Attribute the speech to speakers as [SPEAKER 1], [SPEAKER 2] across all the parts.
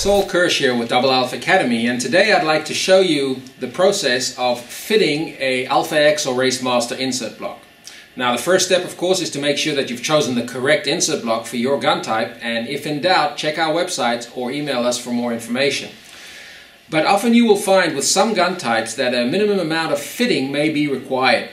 [SPEAKER 1] Saul Kirsch here with Double Alpha Academy and today I'd like to show you the process of fitting a Alpha X or Race Master insert block. Now the first step of course is to make sure that you've chosen the correct insert block for your gun type and if in doubt check our website or email us for more information. But often you will find with some gun types that a minimum amount of fitting may be required.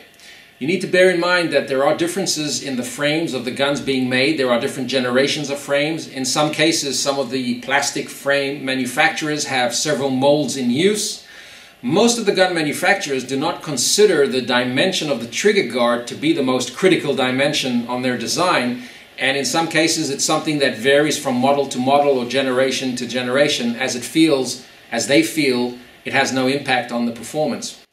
[SPEAKER 1] You need to bear in mind that there are differences in the frames of the guns being made. There are different generations of frames. In some cases, some of the plastic frame manufacturers have several molds in use. Most of the gun manufacturers do not consider the dimension of the trigger guard to be the most critical dimension on their design. And in some cases, it's something that varies from model to model or generation to generation as it feels, as they feel, it has no impact on the performance.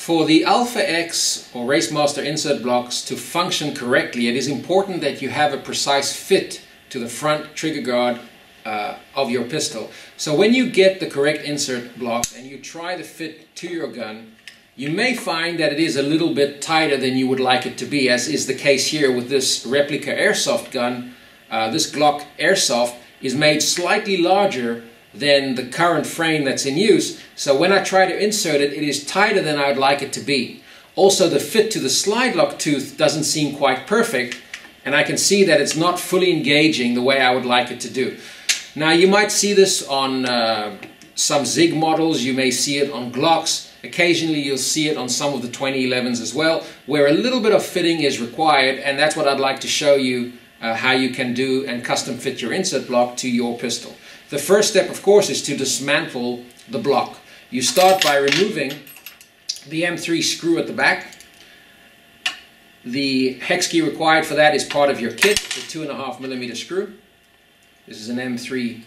[SPEAKER 1] For the Alpha X or Race Master insert blocks to function correctly, it is important that you have a precise fit to the front trigger guard uh, of your pistol. So when you get the correct insert block and you try to fit to your gun, you may find that it is a little bit tighter than you would like it to be, as is the case here with this replica airsoft gun. Uh, this Glock airsoft is made slightly larger than the current frame that's in use. So when I try to insert it, it is tighter than I'd like it to be. Also, the fit to the slide lock tooth doesn't seem quite perfect, and I can see that it's not fully engaging the way I would like it to do. Now, you might see this on uh, some Sig models, you may see it on Glocks, occasionally you'll see it on some of the 2011s as well, where a little bit of fitting is required, and that's what I'd like to show you uh, how you can do and custom fit your insert block to your pistol. The first step, of course, is to dismantle the block. You start by removing the M3 screw at the back. The hex key required for that is part of your kit, the two and a half millimeter screw. This is an M3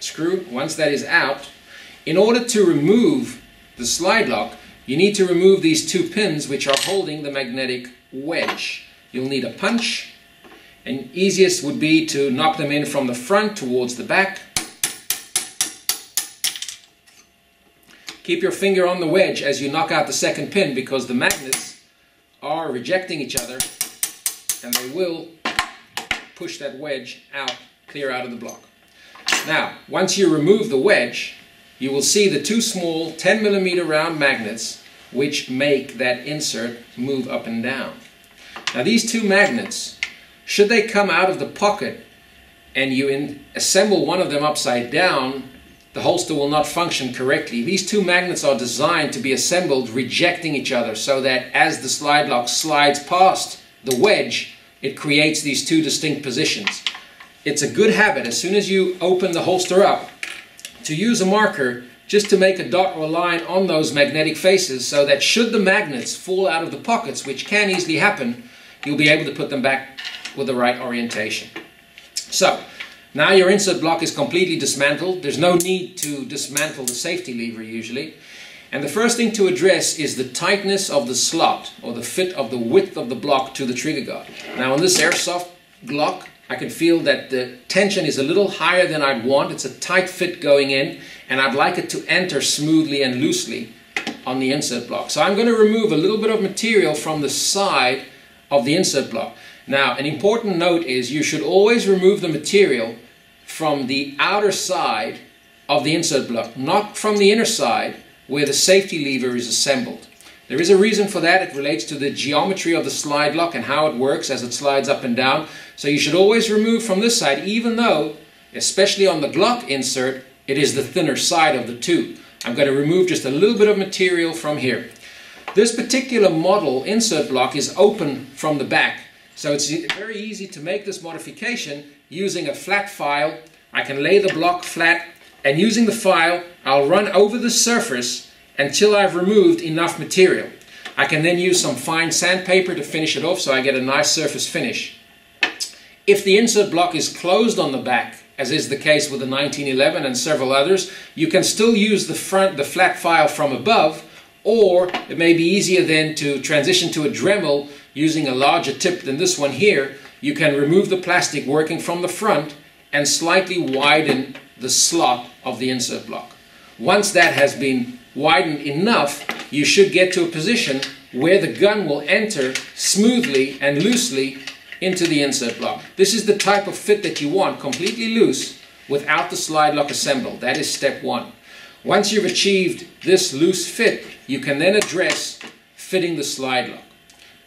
[SPEAKER 1] screw. Once that is out, in order to remove the slide lock, you need to remove these two pins which are holding the magnetic wedge. You'll need a punch and easiest would be to knock them in from the front towards the back. Keep your finger on the wedge as you knock out the second pin because the magnets are rejecting each other and they will push that wedge out, clear out of the block. Now, once you remove the wedge, you will see the two small 10 millimeter round magnets which make that insert move up and down. Now these two magnets should they come out of the pocket and you in, assemble one of them upside down, the holster will not function correctly. These two magnets are designed to be assembled rejecting each other so that as the slide lock slides past the wedge, it creates these two distinct positions. It's a good habit as soon as you open the holster up to use a marker just to make a dot or a line on those magnetic faces so that should the magnets fall out of the pockets, which can easily happen, you'll be able to put them back with the right orientation. So, now your insert block is completely dismantled. There's no need to dismantle the safety lever usually. And the first thing to address is the tightness of the slot or the fit of the width of the block to the trigger guard. Now on this airsoft Glock, I can feel that the tension is a little higher than I'd want. It's a tight fit going in and I'd like it to enter smoothly and loosely on the insert block. So I'm going to remove a little bit of material from the side of the insert block. Now, an important note is you should always remove the material from the outer side of the insert block, not from the inner side where the safety lever is assembled. There is a reason for that. It relates to the geometry of the slide lock and how it works as it slides up and down. So you should always remove from this side, even though, especially on the Glock insert, it is the thinner side of the two. I'm going to remove just a little bit of material from here. This particular model insert block is open from the back so it's very easy to make this modification using a flat file. I can lay the block flat and using the file, I'll run over the surface until I've removed enough material. I can then use some fine sandpaper to finish it off so I get a nice surface finish. If the insert block is closed on the back, as is the case with the 1911 and several others, you can still use the front, the flat file from above, or it may be easier then to transition to a Dremel using a larger tip than this one here, you can remove the plastic working from the front and slightly widen the slot of the insert block. Once that has been widened enough, you should get to a position where the gun will enter smoothly and loosely into the insert block. This is the type of fit that you want, completely loose, without the slide lock assembled. That is step one. Once you've achieved this loose fit, you can then address fitting the slide lock.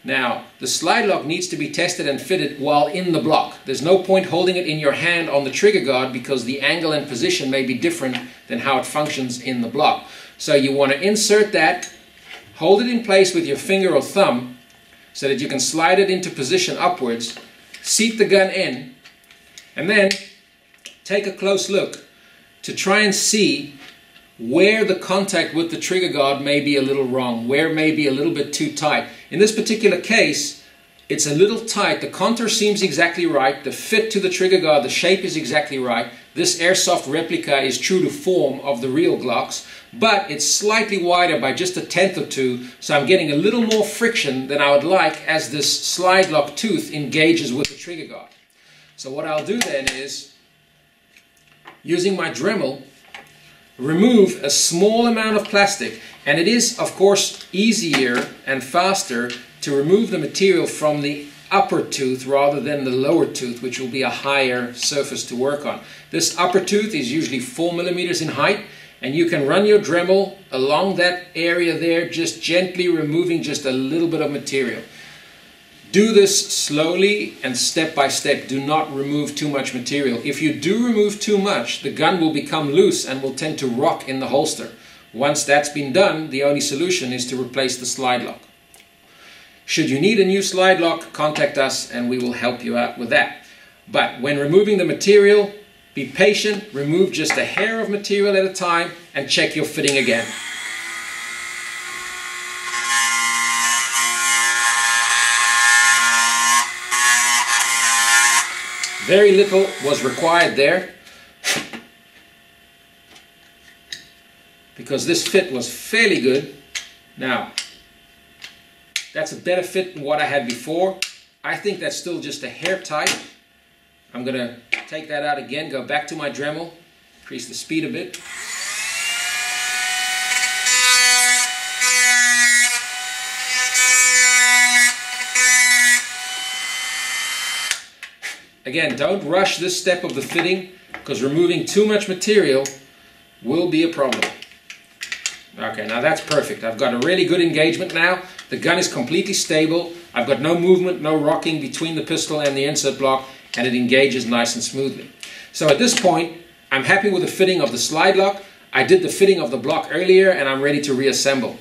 [SPEAKER 1] Now, the slide lock needs to be tested and fitted while in the block. There's no point holding it in your hand on the trigger guard because the angle and position may be different than how it functions in the block. So you want to insert that, hold it in place with your finger or thumb so that you can slide it into position upwards, seat the gun in, and then take a close look to try and see where the contact with the trigger guard may be a little wrong, where it may be a little bit too tight. In this particular case, it's a little tight. The contour seems exactly right. The fit to the trigger guard, the shape is exactly right. This airsoft replica is true to form of the real Glocks, but it's slightly wider by just a tenth or two, so I'm getting a little more friction than I would like as this slide lock tooth engages with the trigger guard. So what I'll do then is, using my Dremel, remove a small amount of plastic and it is of course easier and faster to remove the material from the upper tooth rather than the lower tooth which will be a higher surface to work on. This upper tooth is usually 4 millimeters in height and you can run your Dremel along that area there just gently removing just a little bit of material. Do this slowly and step by step. Do not remove too much material. If you do remove too much, the gun will become loose and will tend to rock in the holster. Once that's been done, the only solution is to replace the slide lock. Should you need a new slide lock, contact us and we will help you out with that. But when removing the material, be patient, remove just a hair of material at a time and check your fitting again. Very little was required there because this fit was fairly good. Now, that's a better fit than what I had before. I think that's still just a hair tight. I'm to take that out again, go back to my Dremel, increase the speed a bit. Again, don't rush this step of the fitting because removing too much material will be a problem. Okay, now that's perfect. I've got a really good engagement now. The gun is completely stable. I've got no movement, no rocking between the pistol and the insert block, and it engages nice and smoothly. So at this point, I'm happy with the fitting of the slide lock. I did the fitting of the block earlier, and I'm ready to reassemble.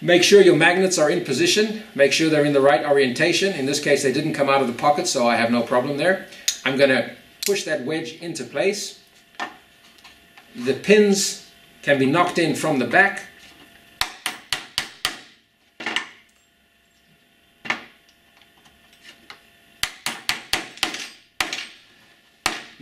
[SPEAKER 1] Make sure your magnets are in position. Make sure they're in the right orientation. In this case, they didn't come out of the pocket, so I have no problem there. I'm going to push that wedge into place. The pins can be knocked in from the back.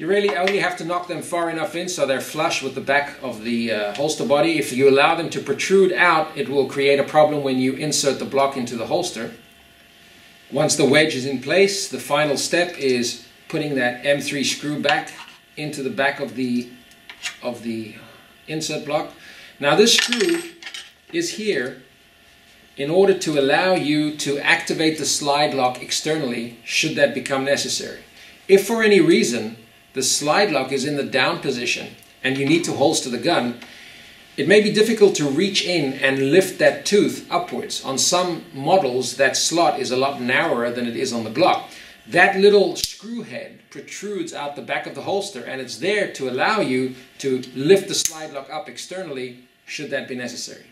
[SPEAKER 1] You really only have to knock them far enough in so they're flush with the back of the uh, holster body. If you allow them to protrude out, it will create a problem when you insert the block into the holster. Once the wedge is in place, the final step is putting that M3 screw back into the back of the, of the insert block. Now this screw is here in order to allow you to activate the slide lock externally should that become necessary. If for any reason the slide lock is in the down position and you need to holster the gun, it may be difficult to reach in and lift that tooth upwards. On some models, that slot is a lot narrower than it is on the block. That little screw head protrudes out the back of the holster and it's there to allow you to lift the slide lock up externally should that be necessary.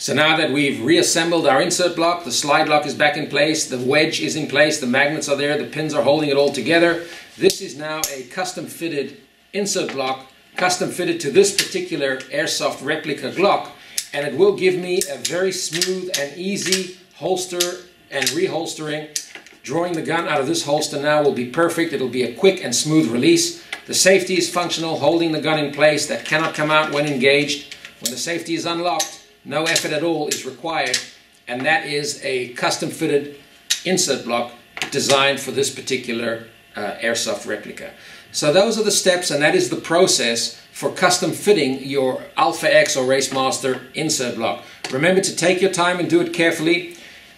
[SPEAKER 1] So now that we've reassembled our insert block, the slide lock is back in place, the wedge is in place, the magnets are there, the pins are holding it all together. This is now a custom fitted insert block, custom fitted to this particular airsoft replica Glock, and it will give me a very smooth and easy holster and reholstering. Drawing the gun out of this holster now will be perfect. It'll be a quick and smooth release. The safety is functional, holding the gun in place. That cannot come out when engaged. When the safety is unlocked, no effort at all is required, and that is a custom fitted insert block designed for this particular uh, airsoft replica. So those are the steps and that is the process for custom fitting your Alpha X or Race Master insert block. Remember to take your time and do it carefully.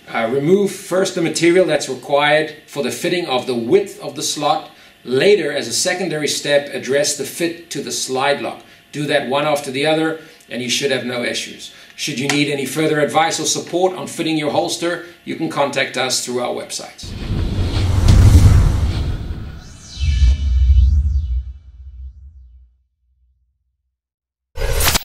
[SPEAKER 1] Uh, remove first the material that's required for the fitting of the width of the slot. Later, as a secondary step, address the fit to the slide lock. Do that one after the other and you should have no issues. Should you need any further advice or support on fitting your holster, you can contact us through our websites.